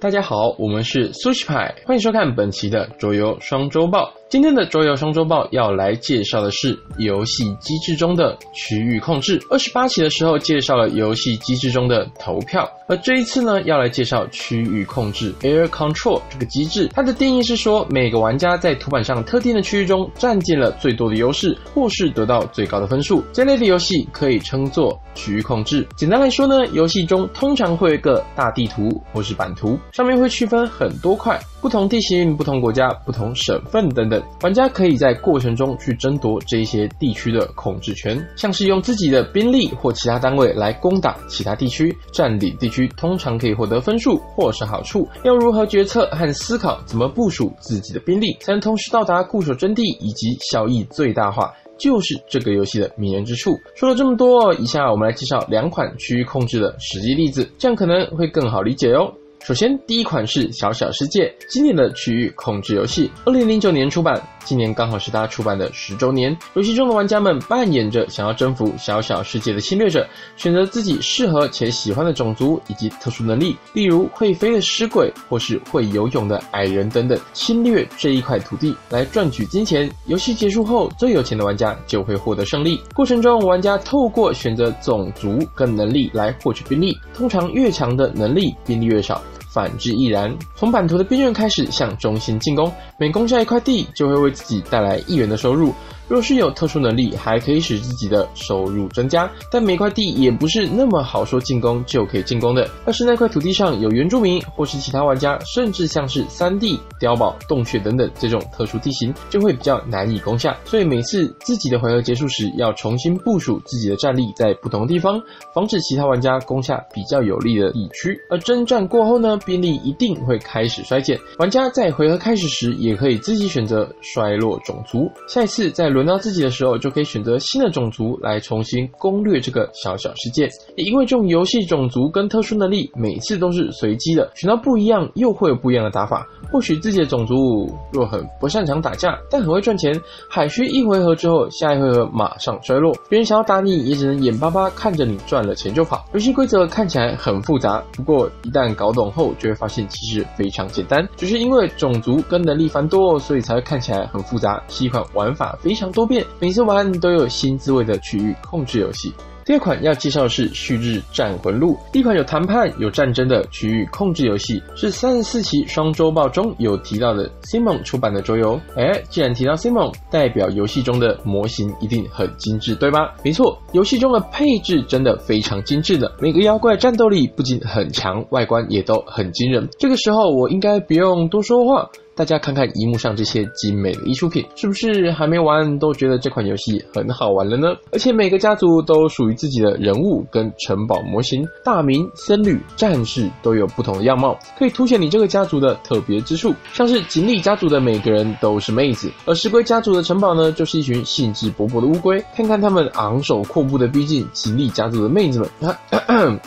大家好，我们是苏西派，欢迎收看本期的桌游双周报。今天的桌游双周报要来介绍的是游戏机制中的区域控制。二十八期的时候介绍了游戏机制中的投票，而这一次呢要来介绍区域控制 （Air Control） 这个机制。它的定义是说，每个玩家在图板上特定的区域中占尽了最多的优势，或是得到最高的分数。这类的游戏可以称作区域控制。简单来说呢，游戏中通常会有一个大地图或是版图，上面会区分很多块。不同地形、不同国家、不同省份等等，玩家可以在过程中去争夺这些地区的控制权，像是用自己的兵力或其他单位来攻打其他地区，占领地区通常可以获得分数或是好处。要如何决策和思考怎么部署自己的兵力，才能同时到达固守阵地以及效益最大化，就是这个游戏的迷人之处。说了这么多，以下我们来介绍两款区域控制的实际例子，这样可能会更好理解哦。首先，第一款是《小小世界》，经典的区域控制游戏，二零零九年出版。今年刚好是它出版的十周年。游戏中的玩家们扮演着想要征服小小世界的侵略者，选择自己适合且喜欢的种族以及特殊能力，例如会飞的尸鬼或是会游泳的矮人等等，侵略这一块土地来赚取金钱。游戏结束后，最有钱的玩家就会获得胜利。过程中，玩家透过选择种族跟能力来获取兵力，通常越强的能力，兵力越少。反之亦然。从版图的边缘开始向中心进攻，每攻下一块地，就会为自己带来一元的收入。若是有特殊能力，还可以使自己的收入增加。但每块地也不是那么好说进攻就可以进攻的。要是那块土地上有原住民或是其他玩家，甚至像是山地、碉堡、洞穴等等这种特殊地形，就会比较难以攻下。所以每次自己的回合结束时，要重新部署自己的战力在不同地方，防止其他玩家攻下比较有利的地区。而征战过后呢，兵力一定会开始衰减。玩家在回合开始时，也可以自己选择衰落种族。下一次在轮。轮到自己的时候，就可以选择新的种族来重新攻略这个小小世界。也因为这种游戏种族跟特殊能力每次都是随机的，选到不一样又会有不一样的打法。或许自己的种族若很不擅长打架，但很会赚钱，海需一回合之后，下一回合马上衰落。别人想要打你，也只能眼巴巴看着你赚了钱就跑。游戏规则看起来很复杂，不过一旦搞懂后，就会发现其实非常简单。只是因为种族跟能力繁多，所以才会看起来很复杂。是一款玩法非常。多变，每次玩都有新滋味的区域控制游戏。第二款要介绍的是《旭日战魂录》，一款有谈判、有战争的区域控制游戏，是三十四期双周报中有提到的 Simon 出版的桌游。哎，既然提到 Simon，代表游戏中的模型一定很精致，对吗？没错，游戏中的配置真的非常精致的，每个妖怪战斗力不仅很强，外观也都很惊人。这个时候我应该不用多说话。大家看看荧幕上这些精美的艺术品，是不是还没玩都觉得这款游戏很好玩了呢？而且每个家族都属于自己的人物跟城堡模型，大名、僧侣、战士都有不同的样貌，可以凸显你这个家族的特别之处。像是锦鲤家族的每个人都是妹子，而石龟家族的城堡呢，就是一群兴致勃勃的乌龟。看看他们昂首阔步的逼近锦鲤家族的妹子们，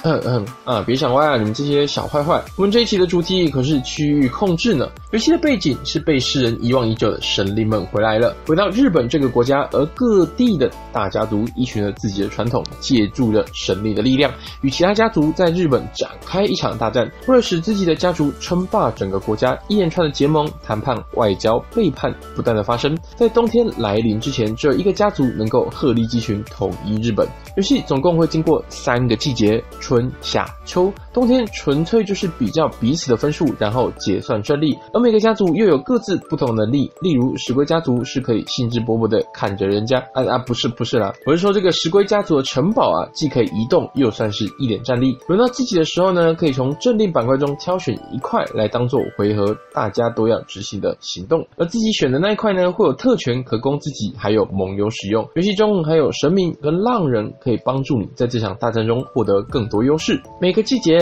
啊，别想歪啊，你们这些小坏坏！我们这一期的主题可是区域控制呢，游戏的背。景是被世人遗忘已久的神灵们回来了，回到日本这个国家，而各地的大家族依循了自己的传统，借助了神力的力量，与其他家族在日本展开一场大战。为了使自己的家族称霸整个国家，一连串的结盟、谈判、外交、背叛不断的发生。在冬天来临之前，只有一个家族能够鹤立鸡群，统一日本。游戏总共会经过三个季节：春夏秋。冬天纯粹就是比较彼此的分数，然后结算胜利。而每个家族。又有各自不同能力，例如石龟家族是可以兴致勃勃的看着人家，啊啊不是不是啦，我是说这个石龟家族的城堡啊，既可以移动，又算是一点战力。轮到自己的时候呢，可以从镇定板块中挑选一块来当做回合大家都要执行的行动，而自己选的那一块呢，会有特权可供自己还有盟友使用。游戏中还有神明跟浪人可以帮助你在这场大战中获得更多优势。每个季节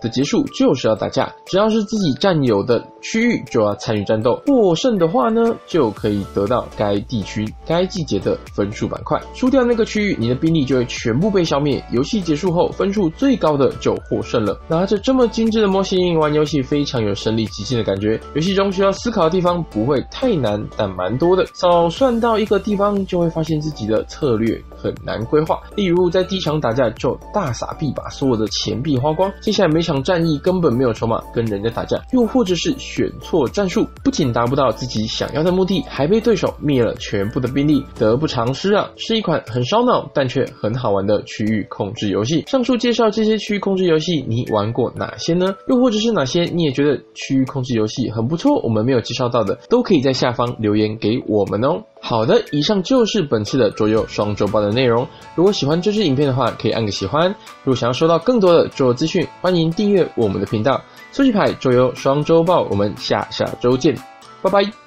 的结束就是要打架，只要是自己占有的区域就要参与战斗，获胜的话呢，就可以得到该地区该季节的分数板块。输掉那个区域，你的兵力就会全部被消灭。游戏结束后，分数最高的就获胜了。拿着这么精致的模型玩游戏，非常有身临其境的感觉。游戏中需要思考的地方不会太难，但蛮多的。早算到一个地方，就会发现自己的策略很难规划。例如在第一场打架就大傻币，把所有的钱币花光，接下来每场战役根本没有筹码跟人家打架，又或者是选错战术，不仅达不到自己想要的目的，还被对手灭了全部的兵力，得不偿失啊！是一款很烧脑但却很好玩的区域控制游戏。上述介绍这些区域控制游戏，你玩过哪些呢？又或者是哪些你也觉得区域控制游戏很不错，我们没有介绍到的，都可以在下方留言给我们哦。好的，以上就是本次的桌游双周报的内容。如果喜欢这支影片的话，可以按个喜欢。如果想要收到更多的桌游资讯，欢迎订阅我们的频道。数据牌桌游双周报，我们下下周见，拜拜。